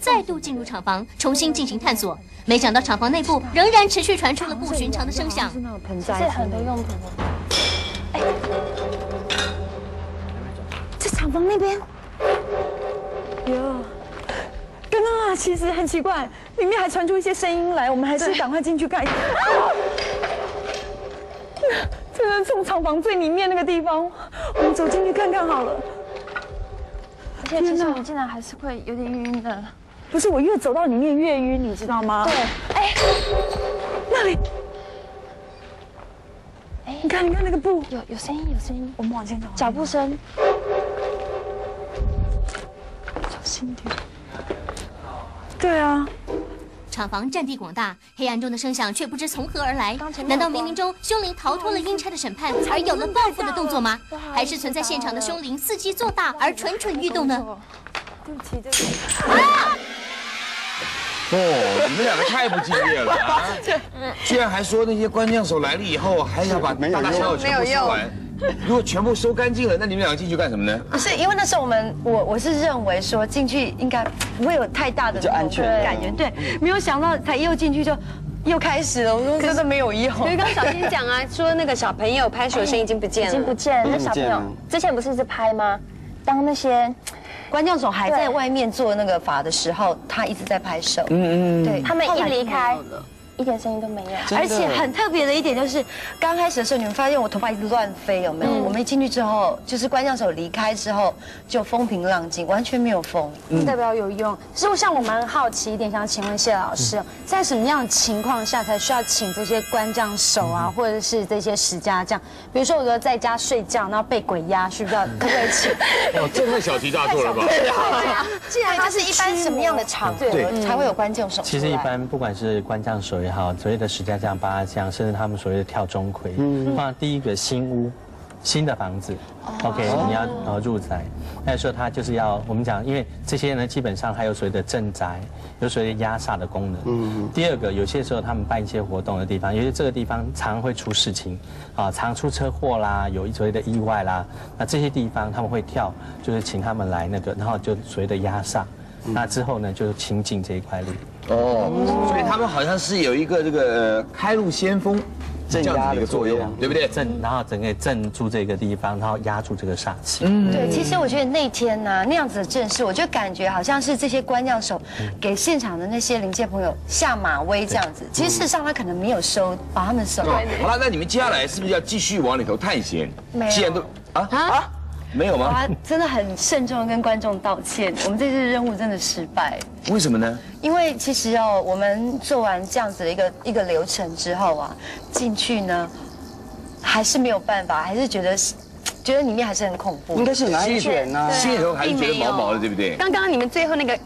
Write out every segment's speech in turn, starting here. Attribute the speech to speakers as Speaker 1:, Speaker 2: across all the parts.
Speaker 1: 再度进入厂房，重新进行探索。没想到厂房内部仍然持续传出了不寻常的声响。
Speaker 2: 这很多用途。哎，
Speaker 3: 这厂房那边，哟，刚刚啊，其实很奇怪，里面还传出一些声音来，我们还是赶快进去看。这个从厂房最里面那个地方，我们走进去看看好了。
Speaker 2: 其实我竟然还是会有点晕晕的。
Speaker 3: 不是，我越走到里面越晕，你知道吗？
Speaker 2: 对。哎，
Speaker 3: 那里。哎，你看，你看那个布，
Speaker 2: 有有声音，有声音。
Speaker 3: 我们往前走。
Speaker 2: 脚步声。
Speaker 3: 小心点。对啊。
Speaker 1: 厂房占地广大，黑暗中的声响却不知从何而来。难道冥冥中凶灵逃脱了阴差的审判，而有了报复的动作吗？还是存在现场的凶灵伺机做大而蠢蠢欲动呢？
Speaker 3: 对不起，对不起。啊！
Speaker 4: 哦，你们两个太不敬业了啊！居然还说那些关将手来了以后，还想把大大小小全部收完。如果全部收干净了，那你们两个进去干什么呢？
Speaker 5: 不是，因为那时候我们我我是认为说进去应该不会有太大的
Speaker 6: 安全
Speaker 5: 感觉，对，没有想到才又进去就又开始了，我说真的没有用。
Speaker 7: 因为刚刚小新讲啊，说那个小朋友拍手的声音已经不见了，
Speaker 2: 已经不见了。那小朋友之前不是一直拍吗？当那些
Speaker 5: 关教手还在外面做那个法的时候，他一直在拍手。嗯
Speaker 2: 嗯，对他们一离开。一点声音都没有，
Speaker 5: 而且很特别的一点就是，刚开始的时候你们发现我头发一直乱飞，有没有？我们一进去之后，就是关将手离开之后，就风平浪静，完全没有风，
Speaker 2: 代表有用。其实像我蛮好奇一点，想请问谢老师，在什么样的情况下才需要请这些关将手啊，或者是这些石家将？比如说，我说在家睡觉，然后被鬼压，需不需要可不可以请？
Speaker 4: 哦，这太小题大做了吧？
Speaker 5: 对啊，既然它是一般什么样的场合才会有关将手？
Speaker 8: 其实一般不管是关将手。也好，所谓的十家将、八家将，甚至他们所谓的跳钟馗，嗯，放第一个新屋、新的房子，OK，你要呃入宅，那时候他就是要我们讲，因为这些呢基本上还有所谓的镇宅，有所谓的压煞的功能。嗯，第二个，有些时候他们办一些活动的地方，因为这个地方常会出事情，啊，常出车祸啦，有所谓的意外啦，那这些地方他们会跳，就是请他们来那个，然后就所谓的压煞，那之后呢就是清净这一块地。
Speaker 4: 哦，所以他们好像是有一个这个开路先锋，镇压的一个作用，对不对？
Speaker 8: 镇，然后整个镇住这个地方，然后压住这个煞气。
Speaker 5: 嗯，对。其实我觉得那天呢，那样子的阵势，我就感觉好像是这些官将手给现场的那些灵界朋友下马威这样子。其实事实上他可能没有收，把他们收。
Speaker 4: 好了，那你们接下来是不是要继续往里头探险？
Speaker 5: 没有。既然都啊啊。
Speaker 4: 没有吗？
Speaker 5: 真的很慎重跟观众道歉，我们这次任务真的失败。
Speaker 4: 为什么呢？
Speaker 5: 因为其实哦，我们做完这样子的一个一个流程之后啊，进去呢，还是没有办法，还是觉得觉得里面还是很恐怖。
Speaker 6: 应该是很安全啊，
Speaker 4: 心里头还是觉得毛毛的，对不对？
Speaker 7: 刚刚你们最后那个。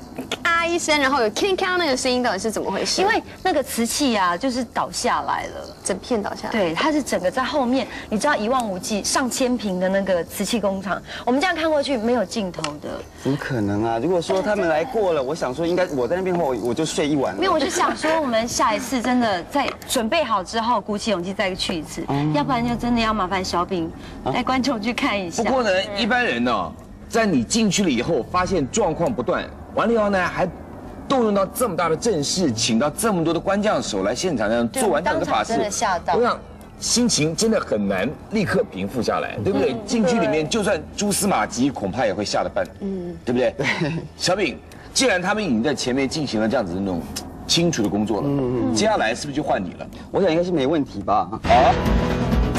Speaker 7: 啊一声，然后有听听到那个声音，到底是怎么回事？
Speaker 5: 因为那个瓷器啊，就是倒下来了，
Speaker 7: 整片倒下来。
Speaker 5: 对，它是整个在后面，你知道一望无际，上千平的那个瓷器工厂，我们这样看过去没有尽头的。
Speaker 6: 怎么可能啊？如果说他们来过了，我想说应该我在那边我我就睡一晚。
Speaker 5: 没有，我就想说我们下一次真的在准备好之后，鼓起勇气再去一次，要不然就真的要麻烦小饼带观众去看一下。
Speaker 4: 不过呢，一般人呢，在你进去了以后，发现状况不断。完了以后呢，还动用到这么大的阵势，请到这么多的官将手来现场，这样做完这样的法事，我想心情真的很难立刻平复下来，对不对？进去里面就算蛛丝马迹，恐怕也会吓得半，嗯，对不对？对。小炳，既然他们已经在前面进行了这样子的那种清除的工作了，嗯嗯，接下来是不是就换你了？
Speaker 6: 我想应该是没问题吧。好。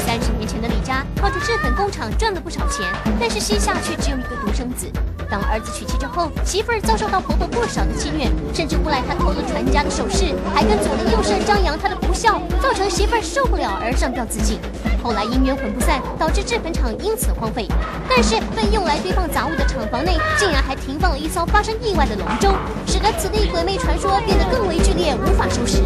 Speaker 1: 三十年前的李家靠着制粉工厂赚了不少钱，但是膝下却只有一个独生子。当儿子娶妻之后，媳妇儿遭受到婆婆不少的欺虐，甚至诬赖他偷了传家的首饰，还跟左邻右舍张扬他的不孝，造成媳妇儿受不了而上吊自尽。后来因冤魂不散，导致制粉厂因此荒废。但是被用来堆放杂物的厂房内，竟然还停放了一艘发生意外的龙舟，使得此地鬼魅传说变得更为剧烈，无法收拾。